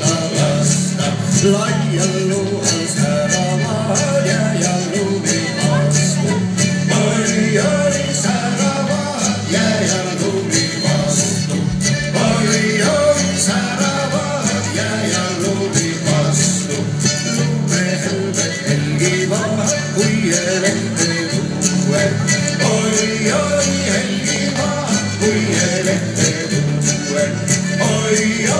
liiva lasta, laial luues ära maadja ja lumi vastu. Mõni oli ära maadja ja lumi vastu, mõni oli ära maadja ja lumi vastu. lumehelmed helgivad, kui elektri tuue, oli, oli helgivad, kui elektri tuue, oli, oli.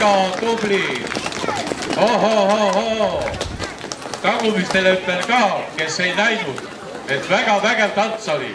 ka tubli. ohohohoo, tagumistele ütlen ka, kes ei näinud, et väga vägev tants oli